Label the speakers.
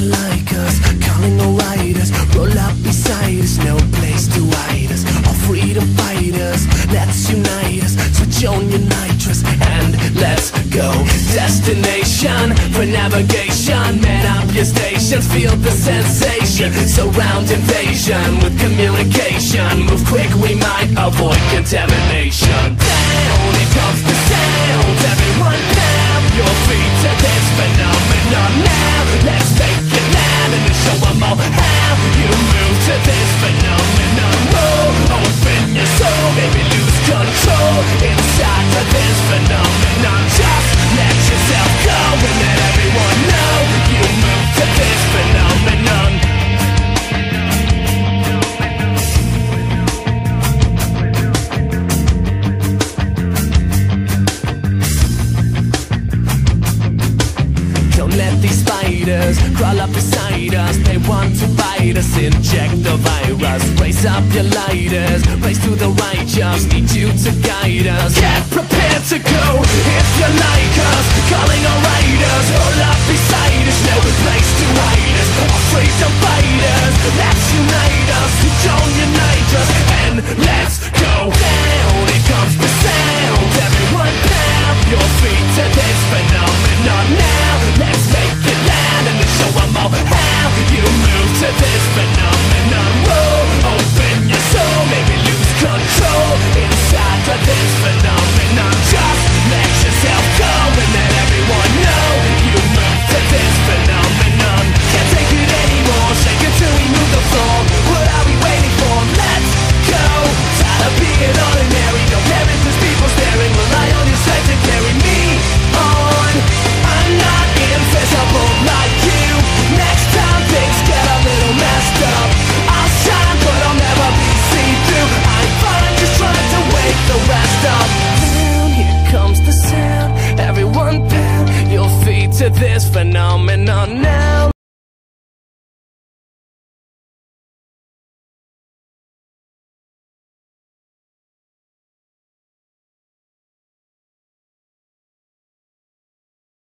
Speaker 1: Like us, calling all riders, roll up beside us, no place to hide us. All freedom fighters, let's unite us. Switch on your nitrous and let's go. Destination for navigation. Man up your stations, feel the sensation. Surround invasion with communication. Move quick, we might avoid contamination. Down, it comes the sound. Everyone down, your feet to this phenomenon now. These spiders crawl up beside us. They want to bite us, inject the virus. Raise up your lighters, race to the righteous. Need you to guide us. Get prepared to go if you like us. Calling all riders, roll up beside us. No place to this phenomenon. Now